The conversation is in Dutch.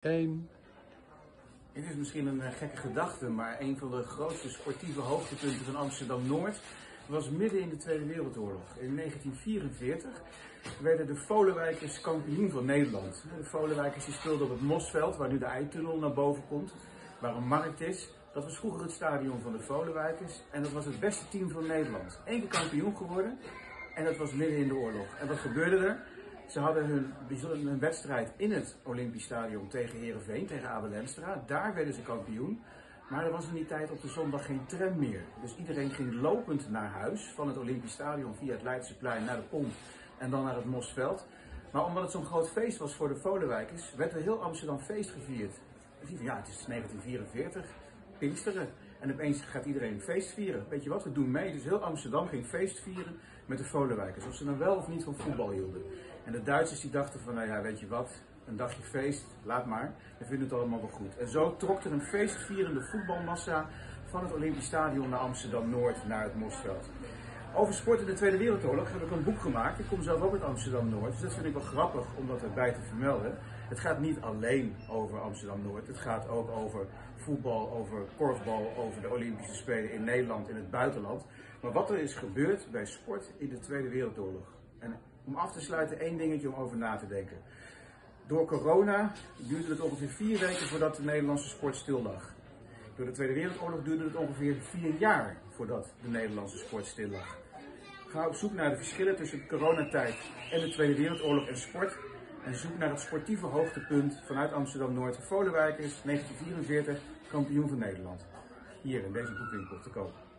1. Het is misschien een eh, gekke gedachte, maar een van de grootste sportieve hoogtepunten van Amsterdam-Noord was midden in de Tweede Wereldoorlog. In 1944 werden de Volenwijkers kampioen van Nederland. De Volenwijkers die speelden op het Mosveld, waar nu de Eitunnel naar boven komt, waar een markt is. Dat was vroeger het stadion van de Volenwijkers en dat was het beste team van Nederland. Eén keer kampioen geworden en dat was midden in de oorlog. En wat gebeurde er? Ze hadden hun, wedstrijd in het Olympisch Stadion tegen Herenveen, tegen Abel Lenstra. Daar werden ze kampioen. Maar er was in die tijd op de zondag geen tram meer. Dus iedereen ging lopend naar huis van het Olympisch Stadion via het Leidseplein naar de Pont en dan naar het Mosveld. Maar omdat het zo'n groot feest was voor de Volenwijkers, werd er heel Amsterdam feest gevierd. Ja, het is 1944, Pinksteren. En opeens gaat iedereen feest vieren. Weet je wat, we doen mee. Dus heel Amsterdam ging feest vieren met de Volenwijkers. Of ze dan wel of niet van voetbal hielden. En de Duitsers die dachten van, nou ja, weet je wat, een dagje feest, laat maar. We vinden het allemaal wel goed. En zo trok er een feestvierende voetbalmassa van het Olympisch Stadion naar Amsterdam-Noord, naar het Mosveld. Over sport in de Tweede Wereldoorlog heb ik een boek gemaakt. Ik kom zelf ook uit Amsterdam-Noord, dus dat vind ik wel grappig om dat erbij te vermelden. Het gaat niet alleen over Amsterdam-Noord, het gaat ook over voetbal, over korfbal, over de Olympische Spelen in Nederland, in het buitenland. Maar wat er is gebeurd bij sport in de Tweede Wereldoorlog. En om af te sluiten één dingetje om over na te denken. Door corona duurde het ongeveer vier weken voordat de Nederlandse sport stil lag. Door de Tweede Wereldoorlog duurde het ongeveer vier jaar voordat de Nederlandse sport stil lag. Ga op zoek naar de verschillen tussen de coronatijd en de Tweede Wereldoorlog en sport. En zoek naar het sportieve hoogtepunt vanuit Amsterdam-Noord. Volenwijkers, 1944, kampioen van Nederland. Hier in deze boekwinkel te koop.